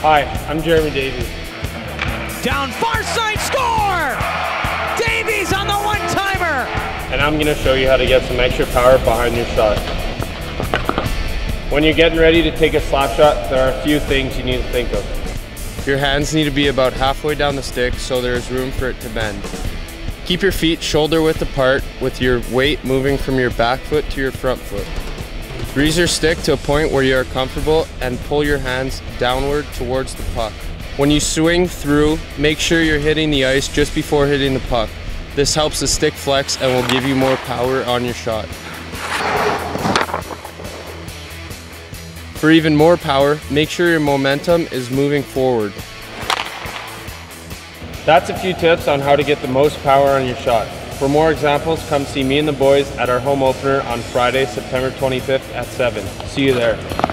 Hi, I'm Jeremy Davies. Down far side, score! Davies on the one-timer! And I'm gonna show you how to get some extra power behind your shot. When you're getting ready to take a slap shot, there are a few things you need to think of. Your hands need to be about halfway down the stick so there is room for it to bend. Keep your feet shoulder width apart with your weight moving from your back foot to your front foot. Grease your stick to a point where you are comfortable and pull your hands downward towards the puck. When you swing through, make sure you're hitting the ice just before hitting the puck. This helps the stick flex and will give you more power on your shot. For even more power, make sure your momentum is moving forward. That's a few tips on how to get the most power on your shot. For more examples, come see me and the boys at our home opener on Friday, September 25th at 7. See you there.